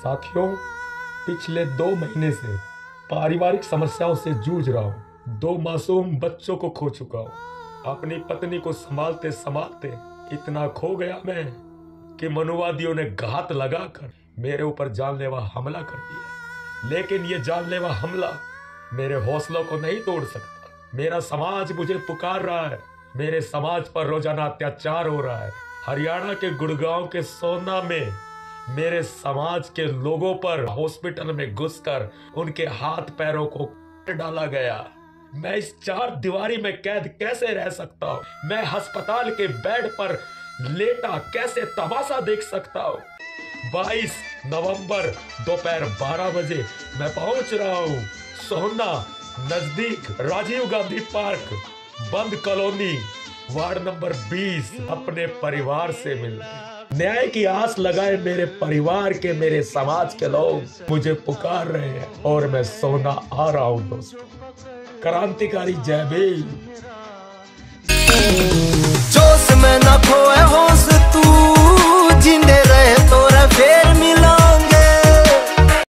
साथियों, पिछले दो महीने से पारिवारिक समस्याओं से जूझ रहा हूँ। दो मासूम बच्चों को खो चुका हूँ। अपनी पत्नी को संभालते संभालते इतना खो गया मैं कि मनुवादियों ने घात लगाकर मेरे ऊपर जानलेवा हमला कर दिया लेकिन ये जानलेवा हमला मेरे हौसलों को नहीं तोड़ सकता। मेरा समाज मुझे पुकार रहा है। मेरे समाज पर रोज़ाना अत्याचार हो रहा है। हरियाणा के गुड़गांव के सोना में मेरे समाज के लोगों पर हॉस्पिटल में घुसकर उनके हाथ पैरों को डाला गया। मैं इस चार दीवारी में कैद कैसे रह सकता हूँ? मैं अस्पताल के बेड पर लेटा कैसे तमाशा देख सकता हूँ? 22 नवंबर दोपहर 12 बजे मैं पहुँच रहा हूँ सोहना नज़दीक राजीव गांधी पार्क, बंद कॉलोनी, वार्ड नंबर 20 अपने परिवार से मिलने। न्याय की आस लगाए मेरे परिवार के, मेरे समाज के लोग मुझे पुकार रहे हैं और मैं सोना आ रहा हूँ, दोस्तों। क्रांतिकारी जय भी जोश में न खोए